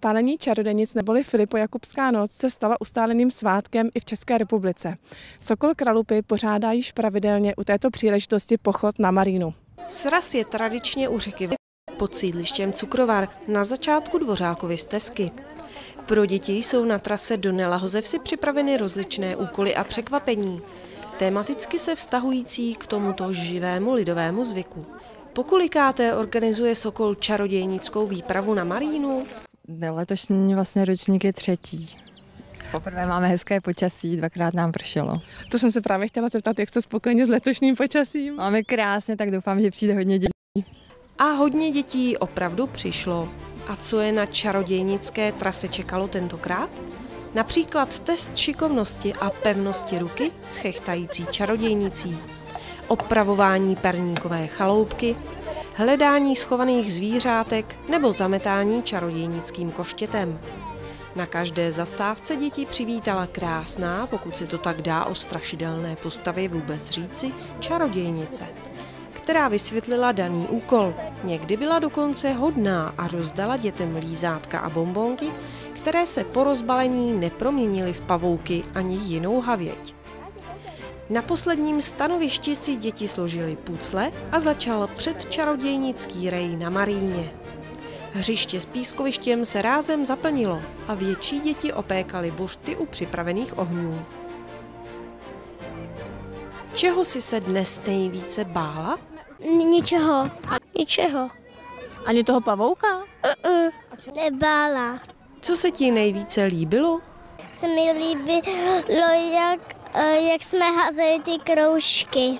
Pálení čarodenic neboli Filipo Jakubská noc se stala ustáleným svátkem i v České republice. Sokol Kralupy pořádá již pravidelně u této příležitosti pochod na Marínu. Sraz je tradičně u řeky pod sídlištěm Cukrovar na začátku Dvořákovy stezky. Pro děti jsou na trase do Nelahozevsi připraveny rozličné úkoly a překvapení, tematicky se vztahující k tomuto živému lidovému zvyku. Pokolikáté organizuje Sokol čarodějnickou výpravu na Marínu? Letošní vlastně ročník je třetí. Poprvé máme hezké počasí, dvakrát nám pršelo. To jsem se právě chtěla zeptat, jak jste spokojeni s letošním počasím? Máme krásně, tak doufám, že přijde hodně dětí. A hodně dětí opravdu přišlo. A co je na čarodějnické trase čekalo tentokrát? Například test šikovnosti a pevnosti ruky s chechtající čarodějnicí, opravování perníkové chaloupky, hledání schovaných zvířátek nebo zametání čarodějnickým koštětem. Na každé zastávce děti přivítala krásná, pokud se to tak dá o strašidelné postavě vůbec říci, čarodějnice – která vysvětlila daný úkol. Někdy byla dokonce hodná a rozdala dětem lízátka a bombonky, které se po rozbalení neproměnily v pavouky ani jinou havěť. Na posledním stanovišti si děti složili pucle a začal předčarodějnický rej na Maríně. Hřiště s pískovištěm se rázem zaplnilo a větší děti opékaly buřty u připravených ohňů. Čeho si se dnes nejvíce bála? Ničeho. Ničeho. Ani toho pavouka? Uh-uh. Nebála. Co se ti nejvíce líbilo? Se mi líbilo, jak, jak jsme házeli ty kroužky.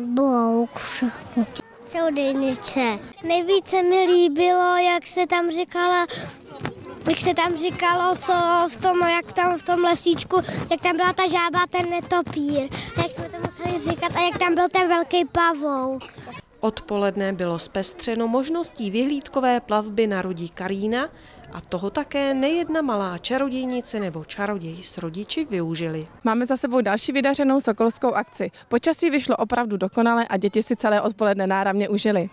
Bouk všechno. Čaudejnice. Nejvíce mi líbilo, jak se tam říkala jak se tam říkalo, co v tom, jak tam v tom lesíčku, jak tam byla ta žába, ten netopír, jak jsme to museli říkat a jak tam byl ten velký pavouk. Odpoledne bylo zpestřeno možností vyhlídkové plavby na rodí Karína a toho také nejedna malá čarodějnice nebo čaroděj s rodiči využili. Máme za sebou další vydařenou sokolskou akci. Počasí vyšlo opravdu dokonale a děti si celé odpoledne náramně užili.